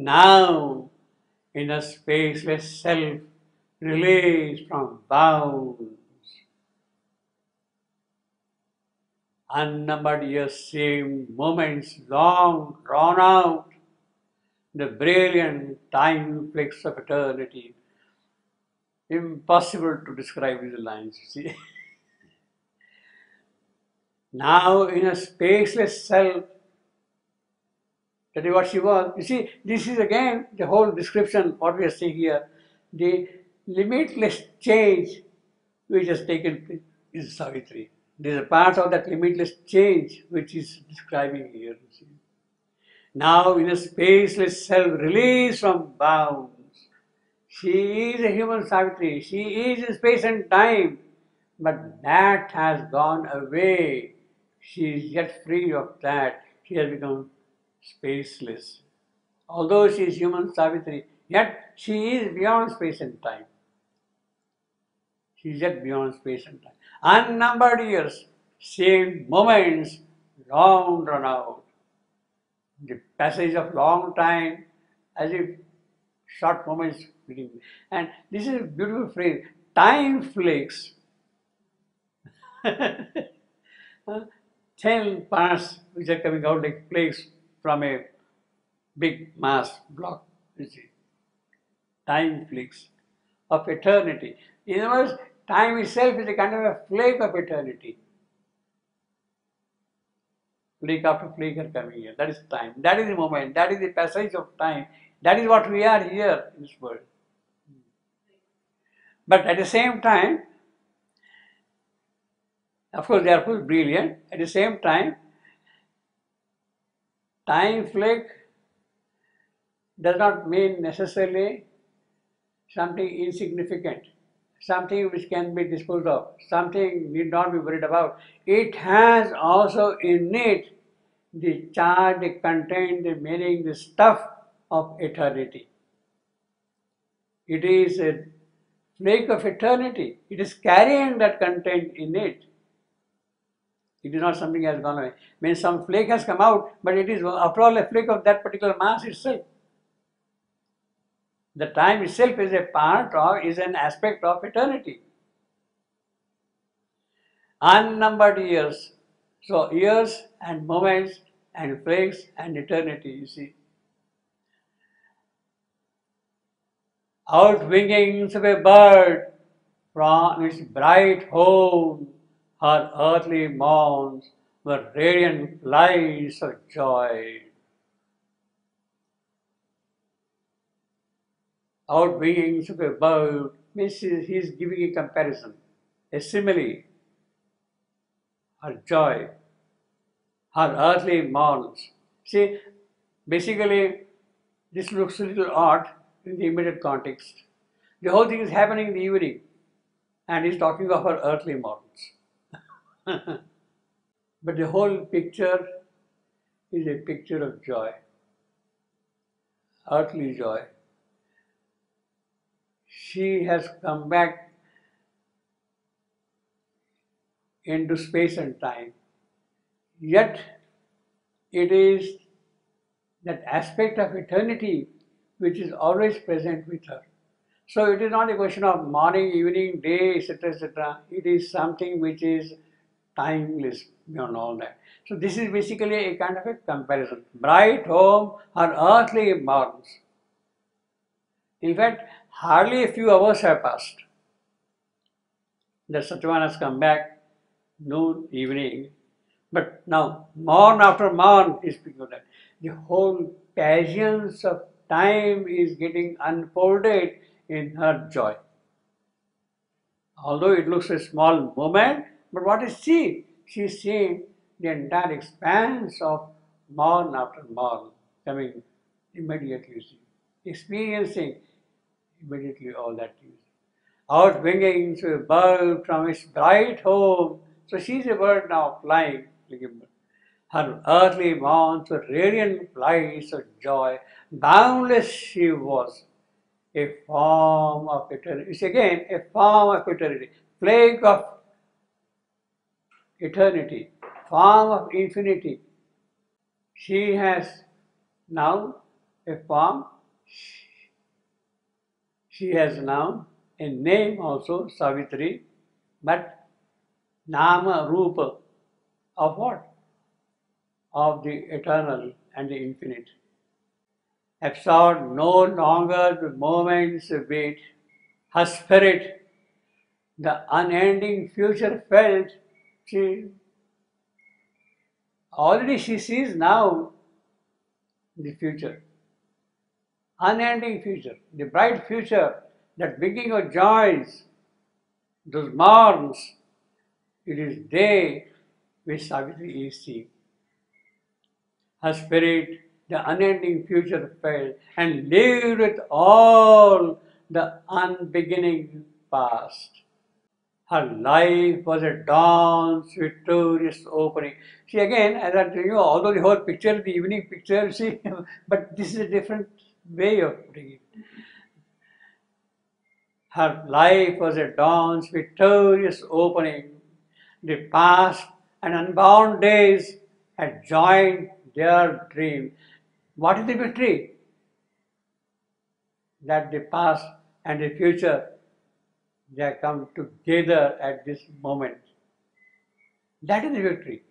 Now, in a spaceless self, released from bounds, unnumbered years seem moments long drawn out, the brilliant time flicks of eternity. Impossible to describe these lines, you see. now, in a spaceless self, that is what she was. You see, this is again the whole description, what we are seeing here. The limitless change which has taken place is Savitri. There is a part of that limitless change which is describing here. Now, in a spaceless self, released from bounds, she is a human Savitri. She is in space and time, but that has gone away. She is yet free of that. She has become spaceless. Although she is human Savitri, yet she is beyond space and time. She is yet beyond space and time. Unnumbered years, same moments, long drawn out. The passage of long time, as if short moments. And this is a beautiful phrase. Time flakes. Ten parts which are coming out like flakes from a big mass block, you see. Time flicks of eternity. In other words, time itself is a kind of a flake of eternity. Flake after flake are coming here. That is time. That is the moment. That is the passage of time. That is what we are here in this world. But at the same time, of course, they are full brilliant. At the same time, time flake does not mean necessarily something insignificant, something which can be disposed of, something need not be worried about. It has also in it the charge, the content, the meaning, the stuff of eternity. It is a flake of eternity. It is carrying that content in it. It is not something has gone away. Means some flake has come out, but it is after all a flake of that particular mass itself. The time itself is a part of, is an aspect of eternity. Unnumbered years. So years and moments and flakes and eternity, you see. Outwingings of a bird from its bright home, her earthly mounds were radiant flights of joy. Outwingings of a bird means he is giving a comparison, a simile, her joy, her earthly mounds. See, basically, this looks a little odd in the immediate context. The whole thing is happening in the evening, and he's talking of her earthly mounds. but the whole picture is a picture of joy, earthly joy. She has come back into space and time, yet it is that aspect of eternity which is always present with her. So it is not a question of morning, evening, day, etc., etc. It is something which is timeless beyond all that. So this is basically a kind of a comparison. Bright home, her earthly mounds. In fact, hardly a few hours have passed. The Satyavan has come back, noon, evening. But now, morn after morn is speaking that. The whole passions of time is getting unfolded in her joy. Although it looks a small moment, but what is she? She is seeing the entire expanse of morn after morn coming immediately, experiencing immediately all that is. Out winging to a bird from its bright home. So she is a bird now flying. Her earthly mounts were radiant flights of joy. Boundless she was, a form of eternity. It's again a form of eternity, flake of eternity, form of infinity. She has now a form. She has now a name also, Savitri, but Nama Rupa of what? Of the eternal and the infinite. Absorbed no longer the moments it, her spirit, the unending future felt, she already she sees now the future. Unending future, the bright future, that beginning of joys, those morns, it is they which Savitri is seeing. Her spirit, the unending future felt and lived with all the unbeginning past. Her life was a dawn's victorious opening. See again, as I tell you, although the whole picture, the evening picture, see, but this is a different way of putting it. Her life was a dawn's victorious opening. The past and unbound days had joined their dream. What is the victory? That the past and the future they come together at this moment. That is victory.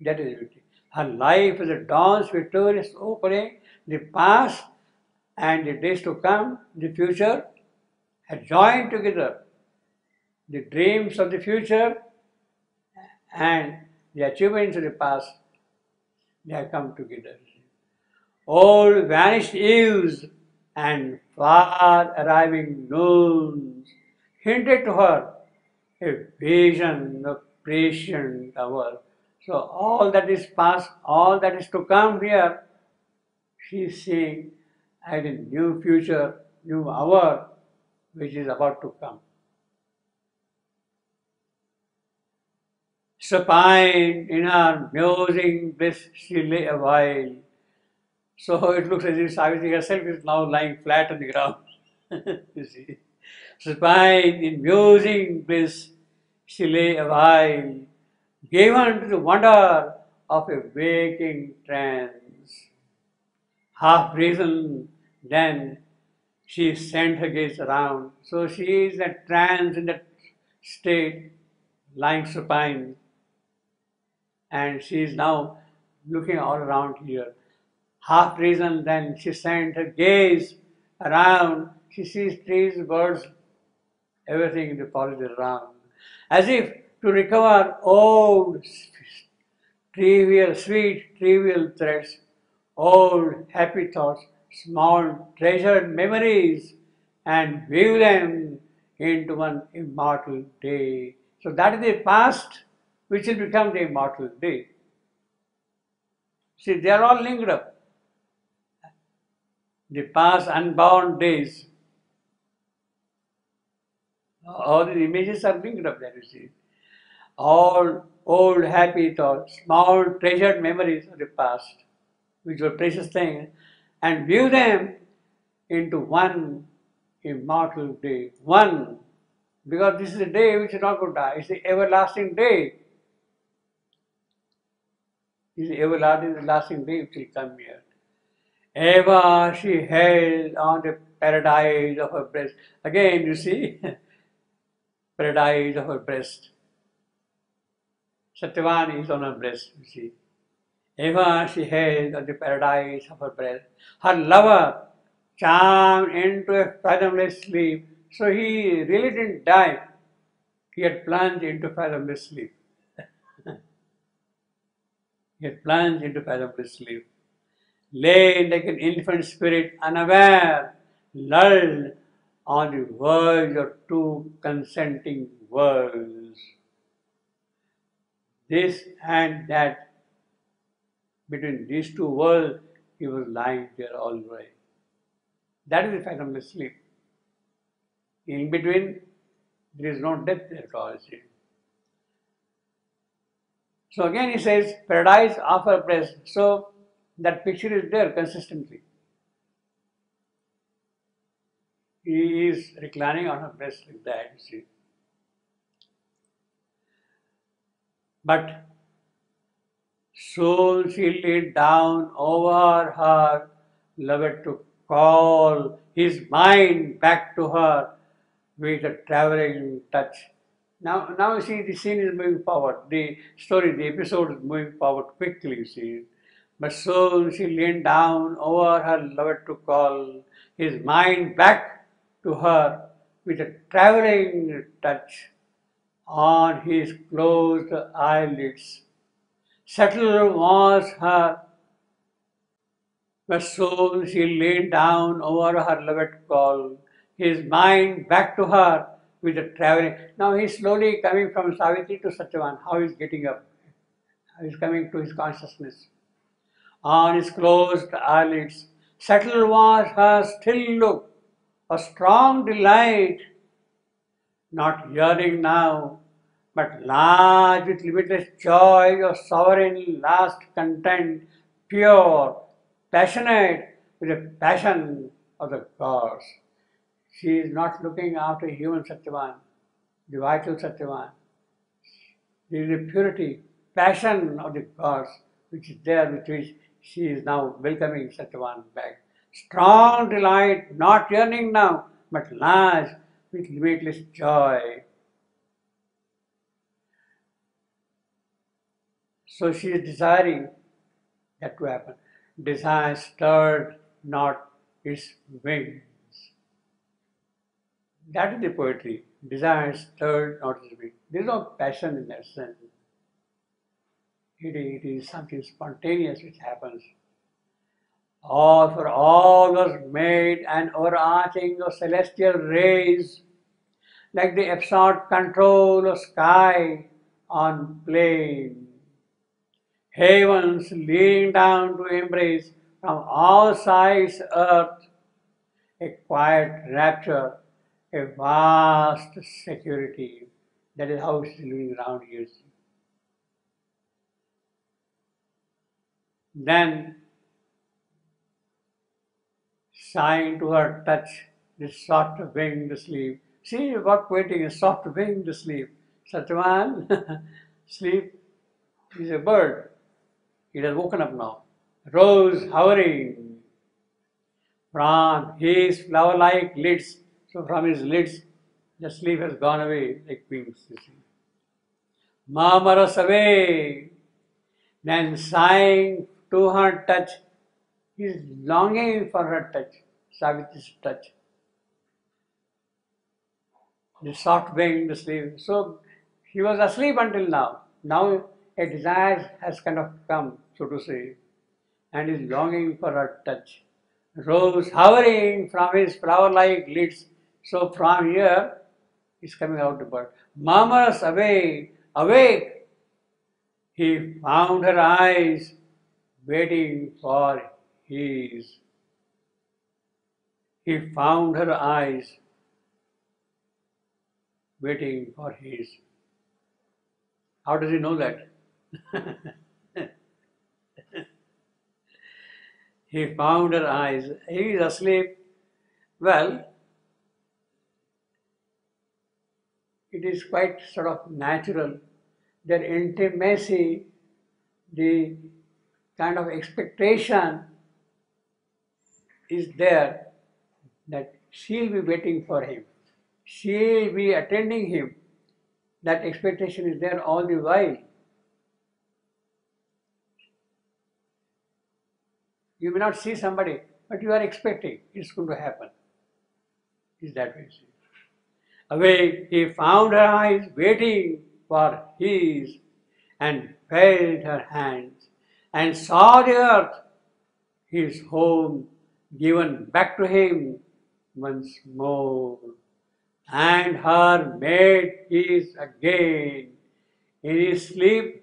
That is victory. Her life is a dawn's victorious opening. The past and the days to come, the future, have joined together. The dreams of the future and the achievements of the past, they have come together. All vanished eves and far arriving noons hinted to her a vision of prescient hour. So all that is past, all that is to come here, she is seeing as a new future, new hour, which is about to come. Supine in her musing bliss she lay a while. So it looks as if Savitri herself is now lying flat on the ground. you see. Supine in musing bliss she lay a while, given to the wonder of a waking trance. Half risen, then she sent her gaze around. So she is in a trance in that state, lying supine, and she is now looking all around here. Half risen, then she sent her gaze around. She sees trees, birds, everything in the forest around. As if to recover old, trivial, sweet, trivial threads, old, happy thoughts, small, treasured memories, and weave them into one immortal day. So that is the past which will become the immortal day. See, they are all linked up. The past unbound days. All the images are linked up there, you see. All old happy thoughts, small treasured memories of the past, which were precious things, and view them into one immortal day. One, because this is a day which is not going to die, it's the everlasting day. It's the everlasting lasting day which will come here. Ever she held on the paradise of her breast. Again, you see, paradise of her breast. Satyavan is on her breast, you see. Ever she held on the paradise of her breast. Her lover charmed into a fathomless sleep. So he really didn't die. He had plunged into fathomless sleep. he had plunged into fathomless sleep. Lay like an infant spirit, unaware, lulled on the verge of two consenting worlds. This and that, between these two worlds, he was lying there way. That is the fathomless sleep. In between, there is no death at all. See. So again he says, paradise offer breast. So that picture is there consistently. He is reclining on her breast like that, you see. But Soon she leaned down over her lover to call his mind back to her with a traveling touch. Now, now you see the scene is moving forward. The story, the episode is moving forward quickly, you see. But soon she leaned down over her lover to call his mind back to her with a traveling touch on his closed eyelids. Settled was her, but soon she leaned down over her lover to call his mind back to her with the traveling. Now he's slowly coming from Savitri to Satyavan. How he's getting up? He's coming to his consciousness. On his closed eyelids, settled was her still look, a strong delight, not yearning now, but large with limitless joy of sovereign last content, pure, passionate with the passion of the gods. She is not looking after human Satyavan, the vital Satyavan. There is a purity, passion of the gods which is there with which she is now welcoming Satyavan back. Strong delight, not yearning now, but large with limitless joy. So she is desiring that to happen. Desire stirred not its wings. That is the poetry. Desire stirred not its wings. There is no passion in that sense. It, it is something spontaneous which happens. All for all was made and overarching of celestial rays, like the absolute control of sky on plain. Heavens leaning down to embrace from all sides earth, a quiet rapture, a vast security. That is how it's living around here. Then, sighing to her touch, this soft winged sleep. See what waiting is soft winged sleep. Satyavan, sleep is a bird. It has woken up now. Rose hovering from his flower like lids. So, from his lids, the sleep has gone away like wings. You see. Murmurous away, then sighing to her touch. He is longing for her touch, Savitri's touch. The soft wing, the sleep. So he was asleep until now. Now a desire has kind of come, so to say, and is longing for her touch. Rose hovering from his flower-like lids. So from here is coming out the bird. Murmurs away, awake. He found her eyes waiting for his. He found her eyes waiting for his. How does he know that? he found her eyes. He is asleep. Well, it is quite sort of natural. Their intimacy, the kind of expectation is there that she'll be waiting for him. She'll be attending him. That expectation is there all the while. You may not see somebody, but you are expecting it's going to happen. Is that way? Awake, he found her eyes waiting for his and felt her hands and saw the earth, his home, given back to him once more. And her maid is again. In his sleep,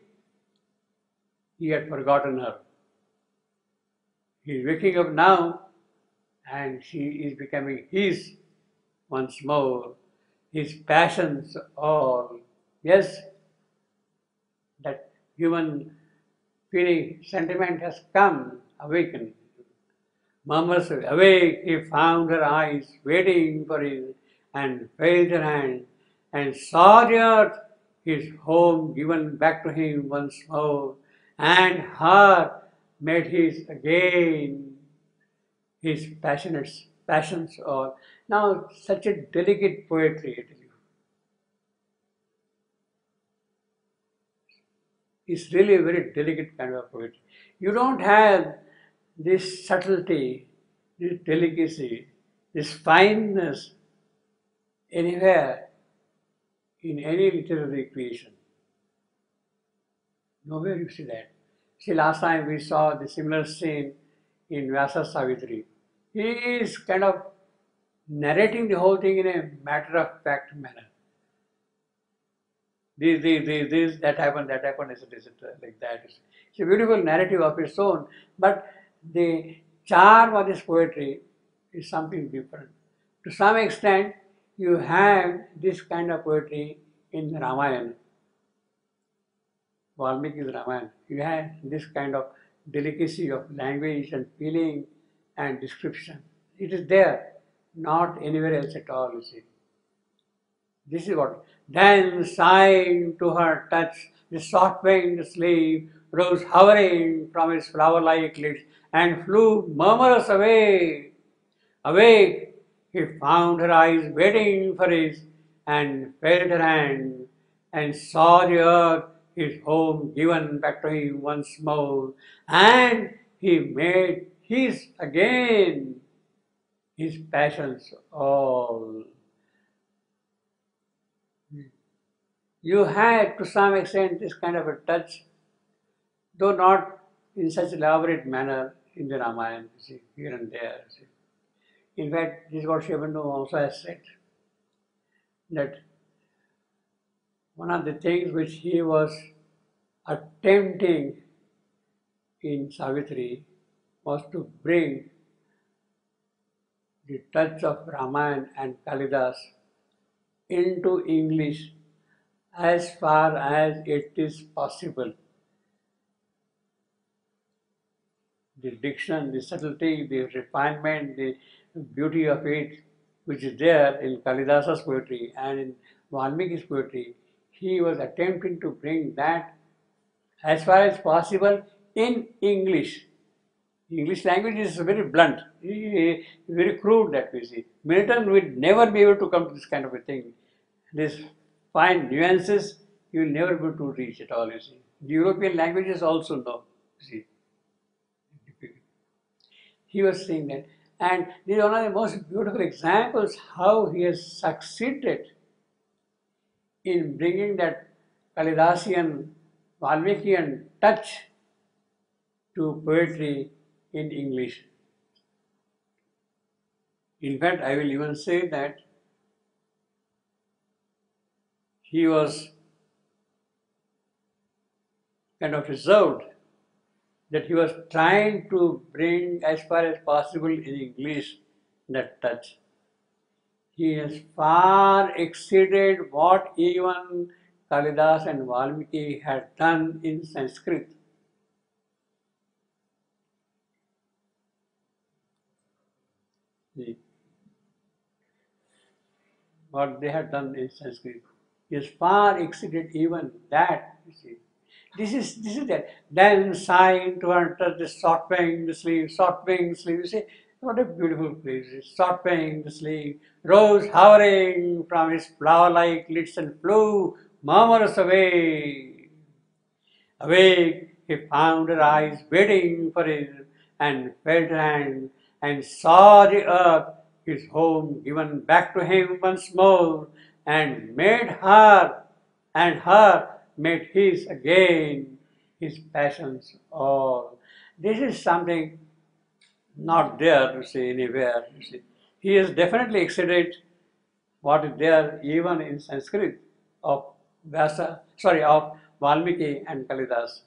he had forgotten her. He is waking up now and she is becoming his once more. His passions all. Yes, that human feeling, sentiment has come, awakened. Murmurs awake, he found her eyes waiting for him and raised her hand and saw the earth, his home given back to him once more and her made his again his passionate passions or now such a delicate poetry, I tell It's really a very delicate kind of poetry. You don't have this subtlety, this delicacy, this fineness anywhere in any literary creation. Nowhere you see that. See, last time we saw the similar scene in Vyasa Savitri. He is kind of narrating the whole thing in a matter of fact manner. This, this, this, this, that happened, that happened, etc., like that. It's a beautiful narrative of its own, but the charm of this poetry is something different. To some extent, you have this kind of poetry in Ramayana. Valmiki's Ramayana. You have this kind of delicacy of language and feeling and description. It is there, not anywhere else at all, you see. This is what. Then sighing to her touch, the soft winged sleeve rose hovering from his flower like lips and flew murmurous away. Awake, he found her eyes waiting for his and felt her hand and saw the earth, his home given back to him once more. And he made his again his passions all. You had to some extent this kind of a touch, though not in such elaborate manner in the Ramayana, see, here and there. See. In fact, this is what Aurobindo also has said, that one of the things which he was attempting in Savitri was to bring the touch of Ramayana and Kalidas into English as far as it is possible. The diction, the subtlety, the refinement, the beauty of it, which is there in Kalidasa's poetry and in Valmiki's poetry, he was attempting to bring that as far as possible in English. English language is very blunt, very crude that we see. Milton would never be able to come to this kind of a thing. This fine nuances you will never be to reach at all, you see. The European languages also know, see. He was saying that. And this is one of the most beautiful examples how he has succeeded in bringing that Kalidasian, Valmikian touch to poetry in English. In fact, I will even say that he was kind of reserved that he was trying to bring as far as possible in English that touch. He has far exceeded what even Kalidas and Valmiki had done in Sanskrit. what they had done in Sanskrit is far exceeded even that, you see. This is this is that. Then sighing to enter the short paying the sleeve, short paying sleeve. You see, what a beautiful place. Short paying the sleeve, rose hovering from his flower-like lids and flew murmurous away. Awake, he found her eyes waiting for him and felt her hand and saw the earth, his home, given back to him once more, and made her, and her made his again, his passions all. This is something not there, you see, anywhere. You see. He has definitely exceeded what is there even in Sanskrit of Vyasa, sorry, of Valmiki and Kalidas.